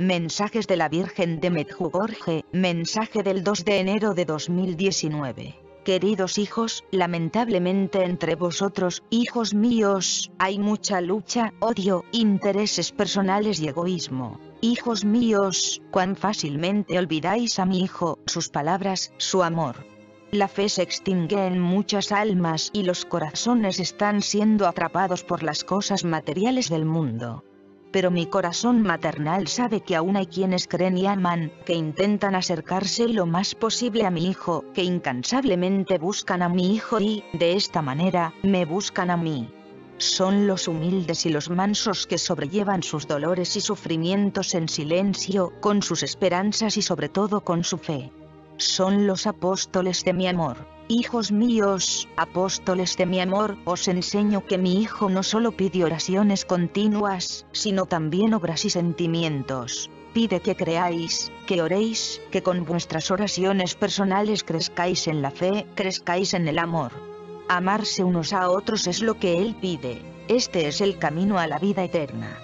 Mensajes de la Virgen de Medjugorje, mensaje del 2 de enero de 2019. Queridos hijos, lamentablemente entre vosotros, hijos míos, hay mucha lucha, odio, intereses personales y egoísmo. Hijos míos, cuán fácilmente olvidáis a mi hijo, sus palabras, su amor. La fe se extingue en muchas almas y los corazones están siendo atrapados por las cosas materiales del mundo pero mi corazón maternal sabe que aún hay quienes creen y aman, que intentan acercarse lo más posible a mi hijo, que incansablemente buscan a mi hijo y, de esta manera, me buscan a mí. Son los humildes y los mansos que sobrellevan sus dolores y sufrimientos en silencio, con sus esperanzas y sobre todo con su fe. Son los apóstoles de mi amor. Hijos míos, apóstoles de mi amor, os enseño que mi Hijo no solo pide oraciones continuas, sino también obras y sentimientos. Pide que creáis, que oréis, que con vuestras oraciones personales crezcáis en la fe, crezcáis en el amor. Amarse unos a otros es lo que Él pide. Este es el camino a la vida eterna.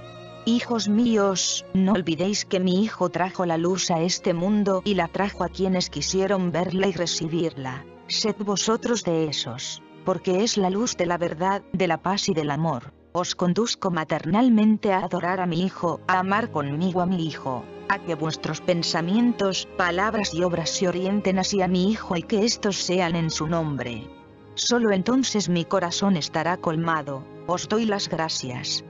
Hijos míos, no olvidéis que mi Hijo trajo la luz a este mundo y la trajo a quienes quisieron verla y recibirla. Sed vosotros de esos, porque es la luz de la verdad, de la paz y del amor. Os conduzco maternalmente a adorar a mi Hijo, a amar conmigo a mi Hijo, a que vuestros pensamientos, palabras y obras se orienten hacia mi Hijo y que estos sean en su nombre. Solo entonces mi corazón estará colmado, os doy las gracias.